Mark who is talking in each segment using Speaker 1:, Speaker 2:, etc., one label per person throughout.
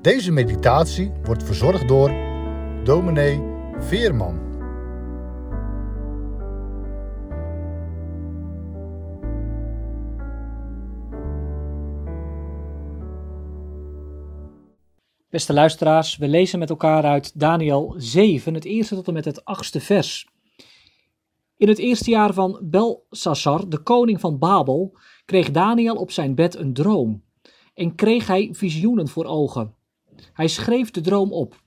Speaker 1: Deze meditatie wordt verzorgd door dominee Veerman.
Speaker 2: Beste luisteraars, we lezen met elkaar uit Daniel 7, het eerste tot en met het achtste vers. In het eerste jaar van Belshazzar, de koning van Babel, kreeg Daniel op zijn bed een droom en kreeg hij visioenen voor ogen. Hij schreef de droom op.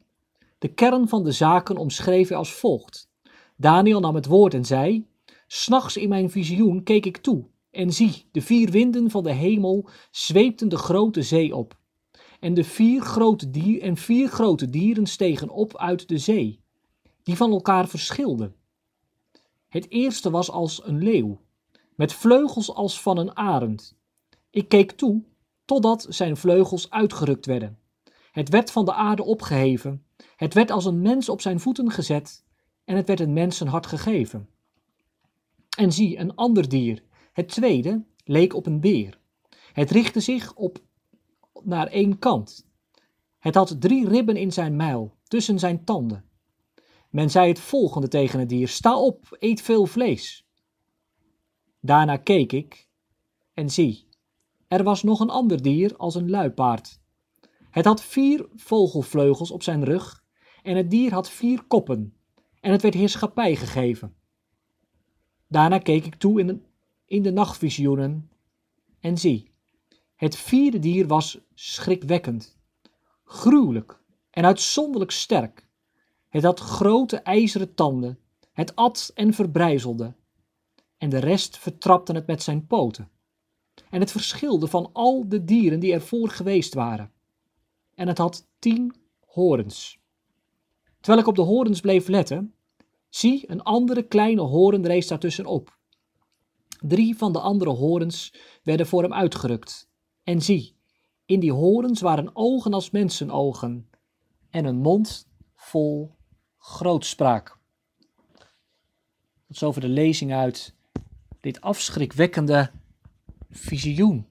Speaker 2: De kern van de zaken omschreef hij als volgt. Daniel nam het woord en zei: S'nachts in mijn visioen keek ik toe, en zie, de vier winden van de hemel zweepten de grote zee op. En de vier grote dier en vier grote dieren stegen op uit de zee, die van elkaar verschilden. Het eerste was als een leeuw, met vleugels als van een arend. Ik keek toe, totdat zijn vleugels uitgerukt werden. Het werd van de aarde opgeheven, het werd als een mens op zijn voeten gezet, en het werd een mens een hart gegeven. En zie, een ander dier, het tweede, leek op een beer. Het richtte zich op naar één kant. Het had drie ribben in zijn muil, tussen zijn tanden. Men zei het volgende tegen het dier: Sta op, eet veel vlees. Daarna keek ik en zie, er was nog een ander dier als een luipaard. Het had vier vogelvleugels op zijn rug en het dier had vier koppen en het werd heerschappij gegeven. Daarna keek ik toe in de, in de nachtvisioenen en zie, het vierde dier was schrikwekkend, gruwelijk en uitzonderlijk sterk. Het had grote ijzeren tanden, het at en verbrijzelde, en de rest vertrapte het met zijn poten. En het verschilde van al de dieren die ervoor geweest waren. En het had tien horens. Terwijl ik op de horens bleef letten, zie, een andere kleine horen rees daartussenop. Drie van de andere horens werden voor hem uitgerukt. En zie, in die horens waren ogen als mensenogen en een mond vol grootspraak. Tot zover de lezing uit dit afschrikwekkende visioen.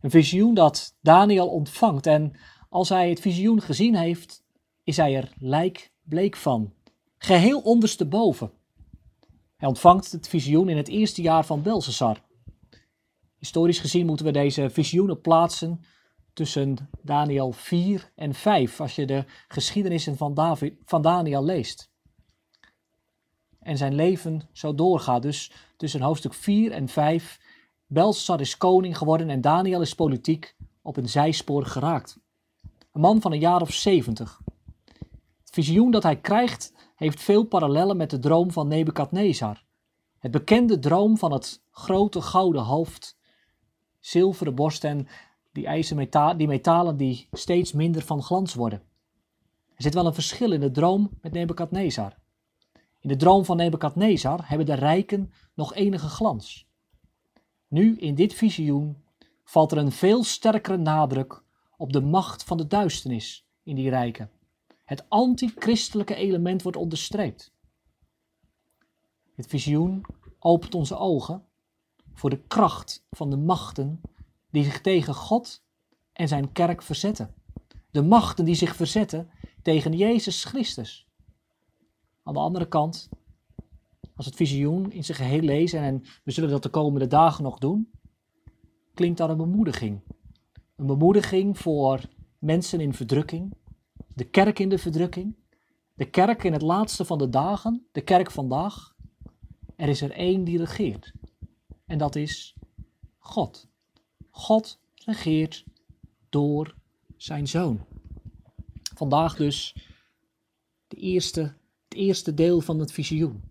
Speaker 2: Een visioen dat Daniel ontvangt en als hij het visioen gezien heeft, is hij er lijkbleek van. Geheel ondersteboven. Hij ontvangt het visioen in het eerste jaar van Belshazzar. Historisch gezien moeten we deze visioenen plaatsen tussen Daniel 4 en 5, als je de geschiedenissen van, David, van Daniel leest. En zijn leven zo doorgaat. Dus tussen hoofdstuk 4 en 5. Belshazzar is koning geworden en Daniel is politiek op een zijspoor geraakt. Een man van een jaar of 70. Het visioen dat hij krijgt heeft veel parallellen met de droom van Nebukadnezar. Het bekende droom van het grote gouden hoofd, zilveren borst en die, ijzer die metalen die steeds minder van glans worden. Er zit wel een verschil in de droom met Nebukadnezar. In de droom van Nebukadnezar hebben de rijken nog enige glans. Nu, in dit visioen, valt er een veel sterkere nadruk op de macht van de duisternis in die rijken. Het antichristelijke element wordt onderstreept. Het visioen opent onze ogen voor de kracht van de machten die zich tegen God en zijn kerk verzetten. De machten die zich verzetten tegen Jezus Christus. Aan de andere kant, als het visioen in zijn geheel lezen, en we zullen dat de komende dagen nog doen, klinkt daar een bemoediging. Een bemoediging voor mensen in verdrukking, de kerk in de verdrukking, de kerk in het laatste van de dagen, de kerk vandaag. Er is er één die regeert. En dat is God. God regeert door zijn zoon. Vandaag dus de eerste, het eerste deel van het visioen.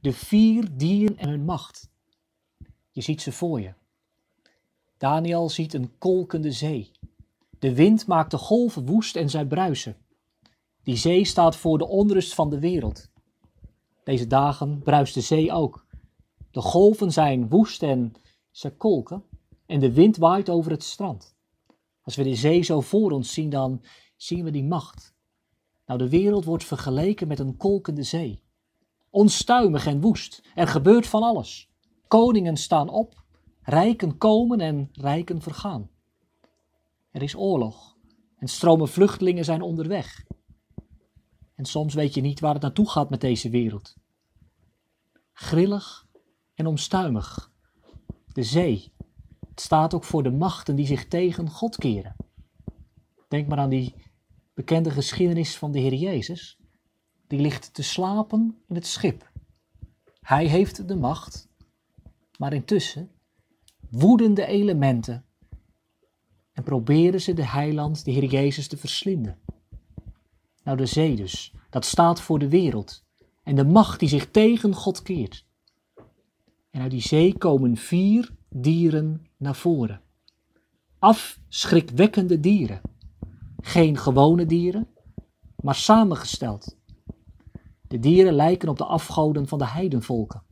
Speaker 2: De vier dieren en hun macht. Je ziet ze voor je. Daniel ziet een kolkende zee. De wind maakt de golven woest en zij bruisen. Die zee staat voor de onrust van de wereld. Deze dagen bruist de zee ook. De golven zijn woest en ze kolken en de wind waait over het strand. Als we de zee zo voor ons zien, dan zien we die macht. Nou, de wereld wordt vergeleken met een kolkende zee. Onstuimig en woest. Er gebeurt van alles. Koningen staan op, rijken komen en rijken vergaan. Er is oorlog. En stromen vluchtelingen zijn onderweg. En soms weet je niet waar het naartoe gaat met deze wereld. Grillig en omstuimig. De zee. Staat ook voor de machten die zich tegen God keren. Denk maar aan die bekende geschiedenis van de Heer Jezus. Die ligt te slapen in het schip. Hij heeft de macht, maar intussen woeden de elementen en proberen ze de heiland, de Heer Jezus, te verslinden. Nou, de zee dus, dat staat voor de wereld en de macht die zich tegen God keert. En uit die zee komen vier dieren naar voren. Afschrikwekkende dieren. Geen gewone dieren, maar samengesteld. De dieren lijken op de afgoden van de heidenvolken.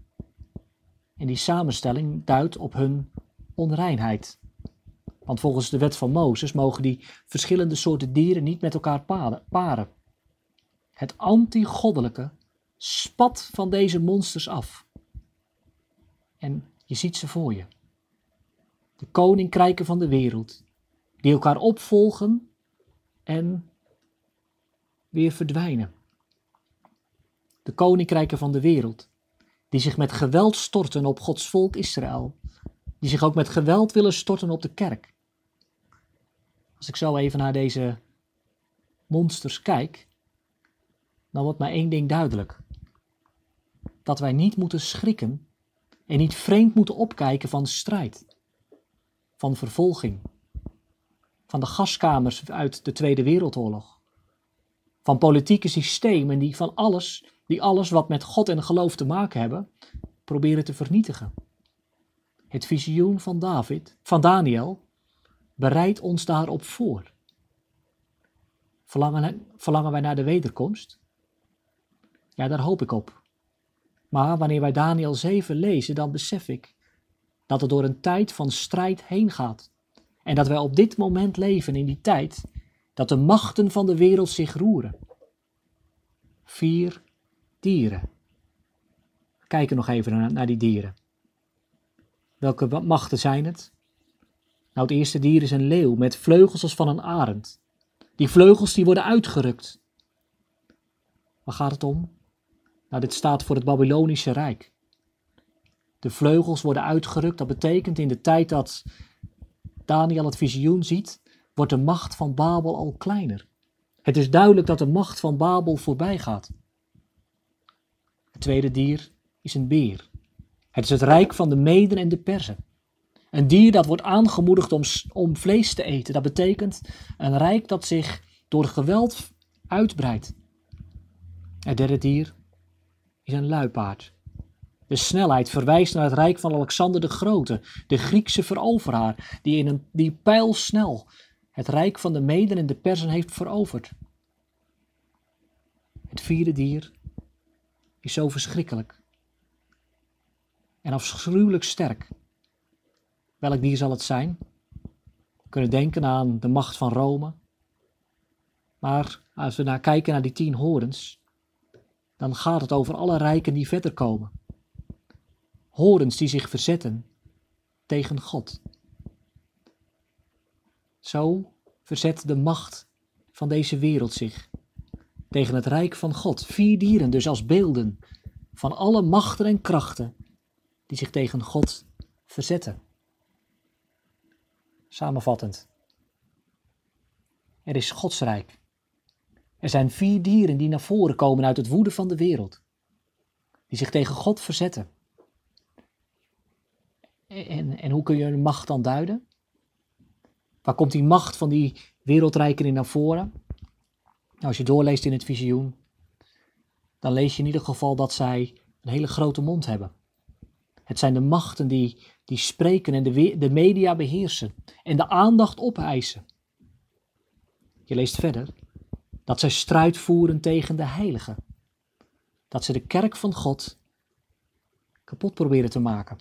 Speaker 2: En die samenstelling duidt op hun onreinheid. Want volgens de wet van Mozes mogen die verschillende soorten dieren niet met elkaar paren. Het anti-goddelijke spat van deze monsters af. En je ziet ze voor je. De koninkrijken van de wereld, die elkaar opvolgen en weer verdwijnen. De koninkrijken van de wereld, die zich met geweld storten op Gods volk Israël, die zich ook met geweld willen storten op de kerk. Als ik zo even naar deze monsters kijk, dan wordt mij één ding duidelijk. Dat wij niet moeten schrikken en niet vreemd moeten opkijken van strijd, van vervolging, van de gaskamers uit de Tweede Wereldoorlog, van politieke systemen die van alles, die alles wat met God en geloof te maken hebben, proberen te vernietigen. Het visioen van David, van Daniel, bereidt ons daarop voor. Verlangen, verlangen wij naar de wederkomst? Ja, daar hoop ik op. Maar wanneer wij Daniel 7 lezen, dan besef ik dat het door een tijd van strijd heen gaat. En dat wij op dit moment leven in die tijd dat de machten van de wereld zich roeren. Vier dieren. Kijken nog even naar, naar die dieren. Welke machten zijn het? Nou, het eerste dier is een leeuw met vleugels als van een arend. Die vleugels die worden uitgerukt. Waar gaat het om? Nou, dit staat voor het Babylonische Rijk. De vleugels worden uitgerukt. Dat betekent in de tijd dat Daniel het visioen ziet, wordt de macht van Babel al kleiner. Het is duidelijk dat de macht van Babel voorbij gaat. Het tweede dier is een beer. Het is het rijk van de Meden en de Perzen. Een dier dat wordt aangemoedigd om, om vlees te eten. Dat betekent een rijk dat zich door geweld uitbreidt. Het derde dier is een luipaard. De snelheid verwijst naar het rijk van Alexander de Grote, de Griekse veroveraar, die, in een, die pijlsnel het rijk van de Meden en de Persen heeft veroverd. Het vierde dier is zo verschrikkelijk en afschuwelijk sterk. Welk dier zal het zijn? We kunnen denken aan de macht van Rome. Maar als we naar kijken naar die tien horens, dan gaat het over alle rijken die verder komen. Horens die zich verzetten tegen God. Zo verzet de macht van deze wereld zich tegen het rijk van God. Vier dieren dus als beelden van alle machten en krachten die zich tegen God verzetten. Samenvattend. Er is Gods rijk. Er zijn vier dieren die naar voren komen uit het woede van de wereld, die zich tegen God verzetten. En, en hoe kun je een macht dan duiden? Waar komt die macht van die wereldrijken in naar voren? Nou, als je doorleest in het visioen, dan lees je in ieder geval dat zij een hele grote mond hebben. Het zijn de machten die, die spreken en de, de media beheersen en de aandacht opeisen. Je leest verder dat zij strijd voeren tegen de heiligen. Dat ze de kerk van God kapot proberen te maken.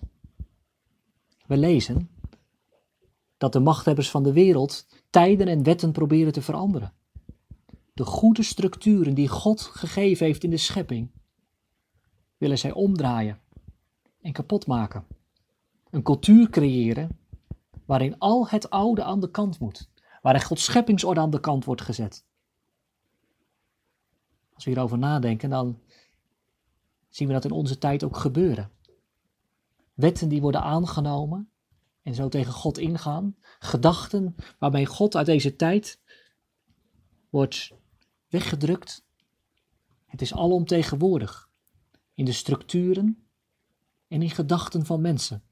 Speaker 2: We lezen dat de machthebbers van de wereld tijden en wetten proberen te veranderen. De goede structuren die God gegeven heeft in de schepping, willen zij omdraaien en kapot maken. Een cultuur creëren waarin al het oude aan de kant moet, waarin Gods scheppingsorde aan de kant wordt gezet. Als we hierover nadenken, dan zien we dat in onze tijd ook gebeuren. Wetten die worden aangenomen en zo tegen God ingaan. Gedachten waarmee God uit deze tijd wordt weggedrukt. Het is alomtegenwoordig in de structuren en in gedachten van mensen.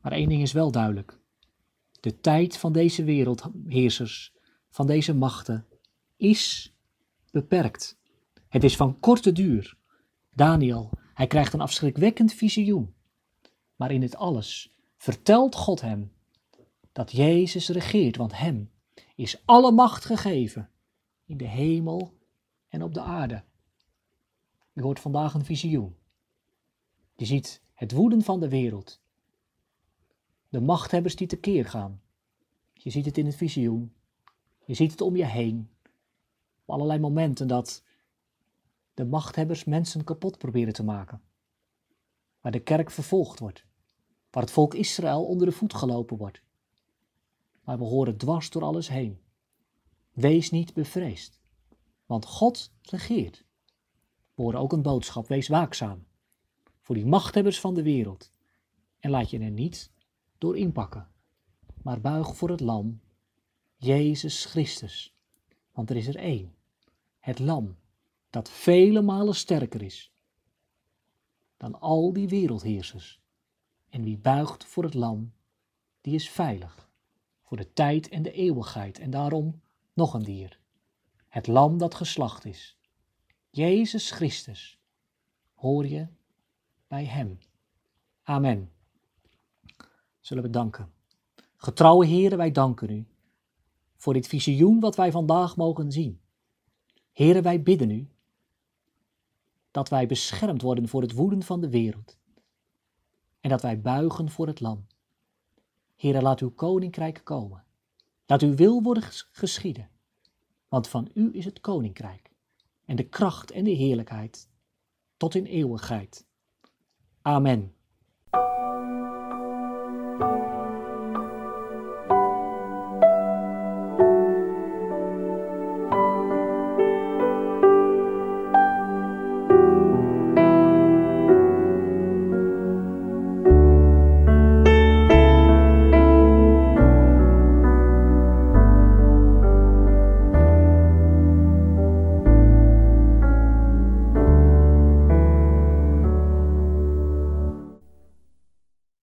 Speaker 2: Maar één ding is wel duidelijk. De tijd van deze wereldheersers, van deze machten, is beperkt. Het is van korte duur. Daniel, hij krijgt een afschrikwekkend visioen. Maar in dit alles vertelt God hem dat Jezus regeert, want hem is alle macht gegeven in de hemel en op de aarde. Je hoort vandaag een visioen. Je ziet het woeden van de wereld. De machthebbers die tekeer gaan. Je ziet het in het visioen. Je ziet het om je heen. Op allerlei momenten dat de machthebbers mensen kapot proberen te maken. Waar de kerk vervolgd wordt. Waar het volk Israël onder de voet gelopen wordt. Maar we horen dwars door alles heen. Wees niet bevreesd, want God regeert. We horen ook een boodschap, wees waakzaam voor die machthebbers van de wereld. En laat je er niet door inpakken, maar buig voor het lam, Jezus Christus. Want er is er één, het lam, dat vele malen sterker is dan al die wereldheersers. En wie buigt voor het lam, die is veilig voor de tijd en de eeuwigheid. En daarom nog een dier, het lam dat geslacht is. Jezus Christus, hoor je bij Hem. Amen. Zullen we danken. Getrouwe Heren, wij danken U voor dit visioen wat wij vandaag mogen zien. Heren, wij bidden U dat wij beschermd worden voor het woeden van de wereld en dat wij buigen voor het lam. Heren, laat uw koninkrijk komen. Laat uw wil worden geschieden, want van u is het koninkrijk en de kracht en de heerlijkheid tot in eeuwigheid. Amen.